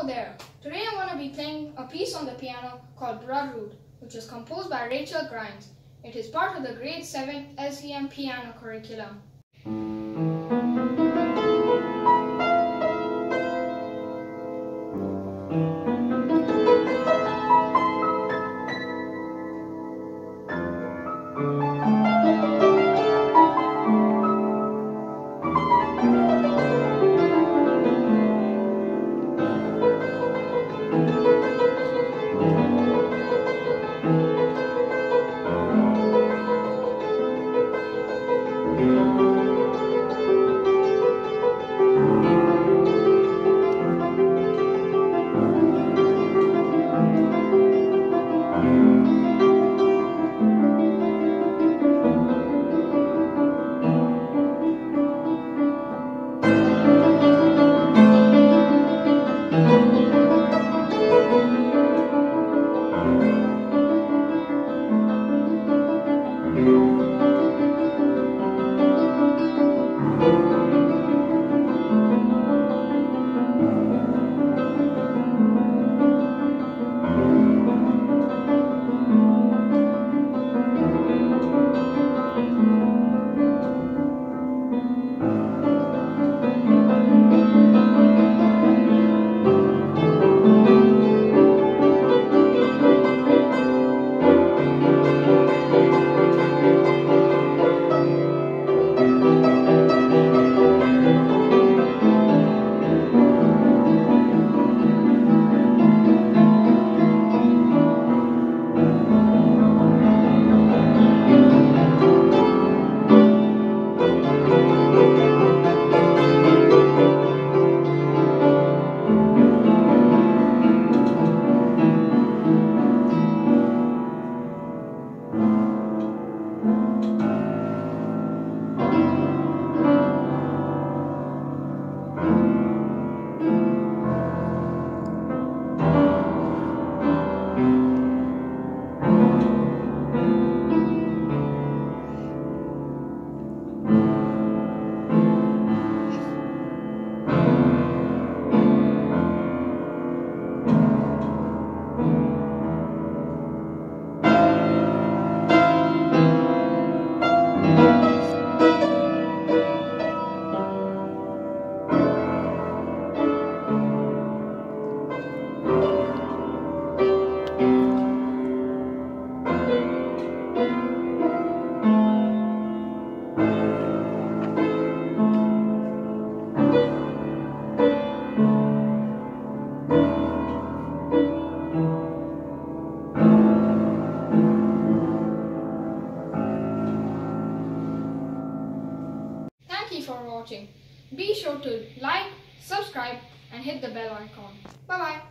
Hello there. Today I'm going to be playing a piece on the piano called Bloodroot, which was composed by Rachel Grimes. It is part of the grade 7 LCM piano curriculum. For watching. Be sure to like, subscribe and hit the bell icon. Bye bye.